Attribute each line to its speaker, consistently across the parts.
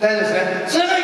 Speaker 1: 大丈夫ですね。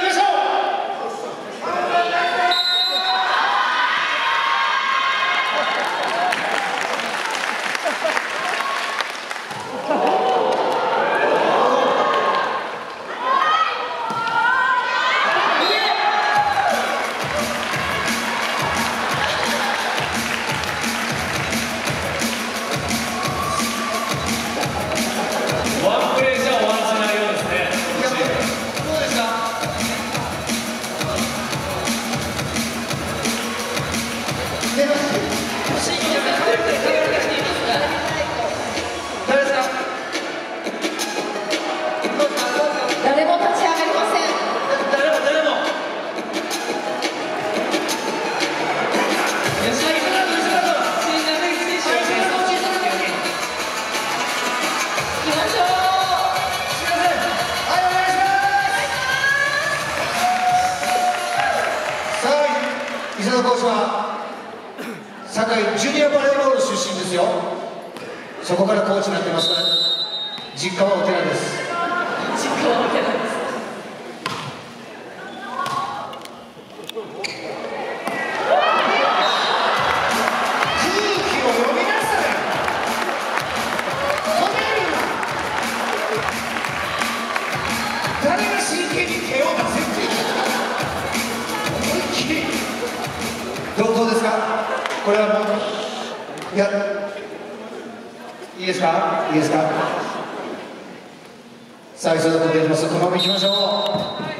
Speaker 1: 伊沢コーチは堺ジュニアバレーボール出身ですよ。そこからコーチになってますから実家はお寺です。
Speaker 2: 実家はお寺です。
Speaker 1: 誰が真剣に手を出せですか？これはもういやいいですか？いいですか？さあ磯田君出てます。このまま行きましょう。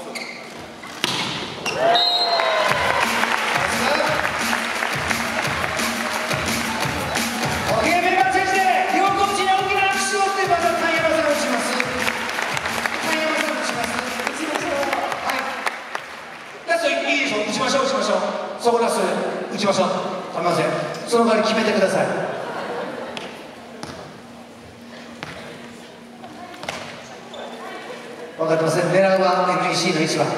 Speaker 1: 打ちましょ？う打ちましょう打ちましょう。そこラス打ちましょう。構いません。その代わり決めてください。分かってません。狙うは NEC の1番。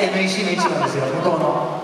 Speaker 1: NEC の1番ですよ向こうの